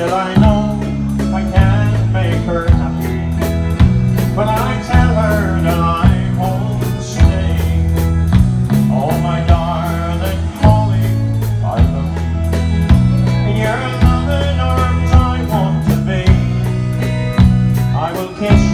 Still I know I can't make her happy. But I tell her that I won't stay. Oh my darling Holly, I love you. In your loving arms I want to be. I will kiss you.